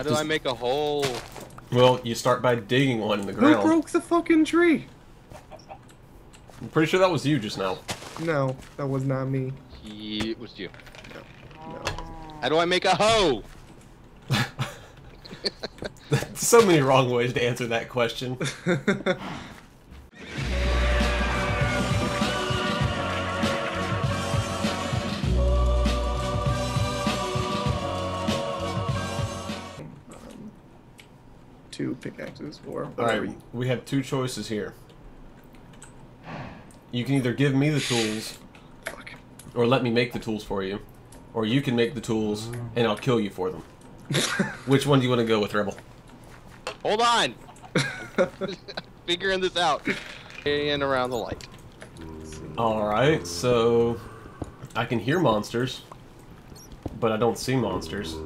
How do Just- I make a hole? Well, you start by digging one in the ground. Who ground. broke the fucking tree? I'm pretty sure that was you just now. No, that was not me. He, it was you. No, no. How do I make a hoe? so many wrong ways to answer that question. Two pickaxes or whatever. right, we have two choices here. You can either give me the tools, Fuck. or let me make the tools for you, or you can make the tools and I'll kill you for them. Which one do you want to go with, Rebel? Hold on. Figuring this out. And around the light. All right, so I can hear monsters, but I don't see monsters.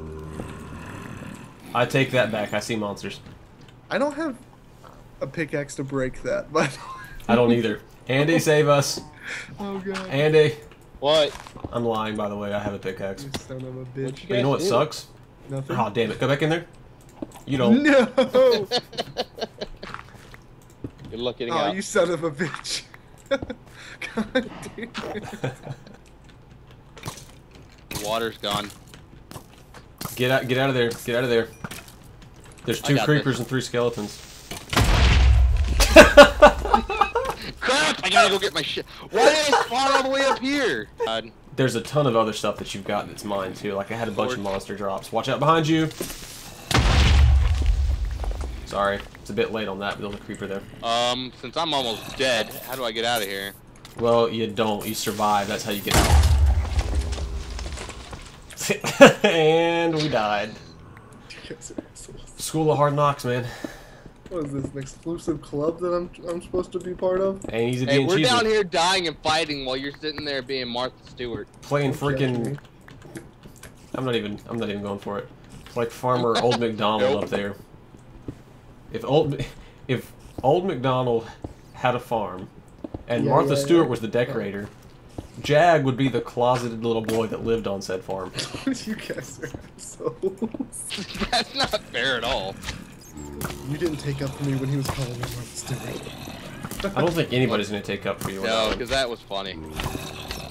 I take that back. I see monsters. I don't have a pickaxe to break that, but I don't either. Andy, save us. oh god, Andy. What? I'm lying, by the way. I have a pickaxe. you son of a What'd bitch. you But you know what do? sucks? Nothing. Oh, damn it. Go back in there. You don't. No. Good luck getting oh, out. Oh, you son of a bitch. god damn it. The water's gone. Get out! Get out of there! Get out of there! There's two creepers this. and three skeletons. Crap! I gotta go get my shit. Why did I spawn all the way up here? God. There's a ton of other stuff that you've got that's mine too. Like I had a bunch of monster drops. Watch out behind you. Sorry, it's a bit late on that. But there's a creeper there. Um, since I'm almost dead, how do I get out of here? Well, you don't. You survive. That's how you get out. and we died. School of Hard Knocks, man. What is this, an exclusive club that I'm I'm supposed to be part of? Ain't easy Hey, we're down here dying and fighting while you're sitting there being Martha Stewart. Playing Don't freaking. I'm not even. I'm not even going for it. It's like Farmer Old McDonald Nope. up there. If old, if Old McDonald had a farm, and Yeah, Martha yeah, Stewart yeah. was the decorator, Jag would be the closeted little boy that lived on said farm. you guys are assholes. That's not fair at all. You didn't take up for me when he was calling me Martha Stewart. I don't think anybody's gonna take up for you. No, because that was funny.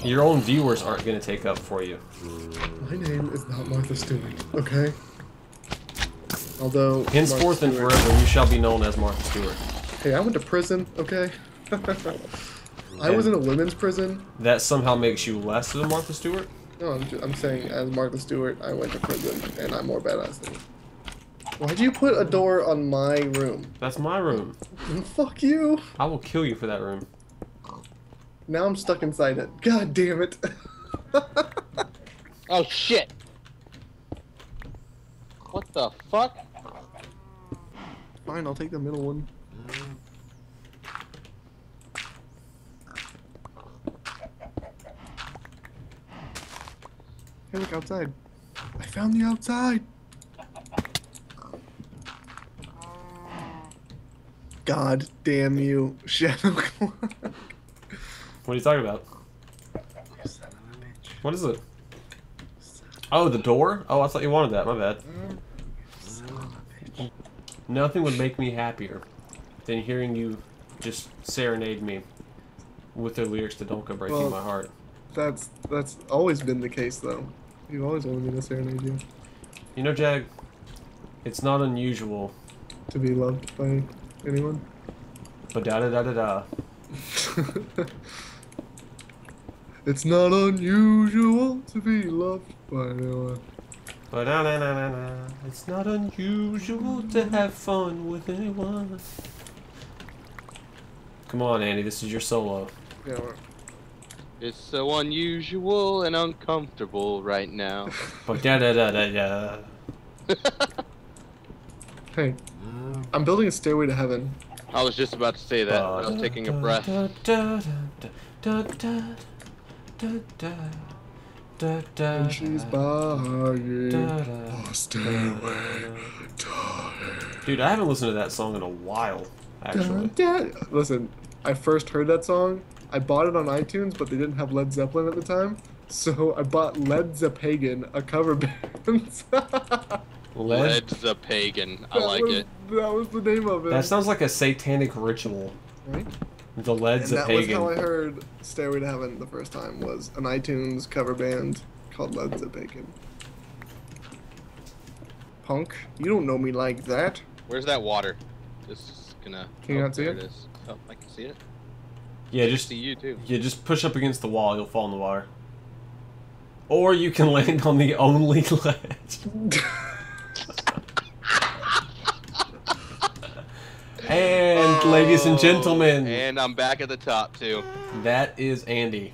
Your own viewers aren't gonna take up for you. My name is not Martha Stewart, okay? Although Henceforth Martha and Stewart- forever, you shall be known as Martha Stewart. Hey, I went to prison, okay? I was in a women's prison. That somehow makes you less of a Martha Stewart. No, I'm, ju- I'm saying as Martha Stewart, I went to prison, and I'm more badass than you. Why'd you put a door on my room? That's my room. Fuck you! I will kill you for that room. Now I'm stuck inside it. God damn it! Oh shit! What the fuck? Fine, I'll take the middle one. Hey, look outside. I found the outside. God damn you, Shadow Clone. What are you talking about? What is it? Oh, the door? Oh, I thought you wanted that. My bad. Nothing would make me happier than hearing you just serenade me with the lyrics to Don't Go Breaking Well- My Heart. That's that's always been the case, though. You've always wanted me to serenade you, You know, Jag, it's not unusual, to be loved by anyone. but da da da da da. it's not unusual to be loved by anyone. But na na na na. It's not unusual to have fun with anyone. Come on, Andy, this is your solo. Yeah, we're- it's so unusual and uncomfortable right now. But da da da da da. Hey, I'm building a stairway to heaven. I was just about to say that. I was taking a breath. And she's buying a stairway to heaven. Dude, I haven't listened to that song in a while, actually. Listen, I first heard that song I bought it on iTunes, but they didn't have Led Zeppelin at the time. So I bought Led Zepagain, a cover band. Led? Led's the pagan. I That like was- it. That was the name of it. That sounds like a satanic ritual. right? The Led's and that was how I heard Stairway to Heaven the first time was an iTunes cover band called Led Zepagain. Punk, you don't know me like that. Where's that water? Just gonna. Can you oh, not see there it? is. Oh, I can see it. Yeah, just see you too. yeah, just push up against the wall. You'll fall in the water. Or you can land on the only ledge. And ladies and Oh, gentlemen, And I'm back at the top too. that is Andy.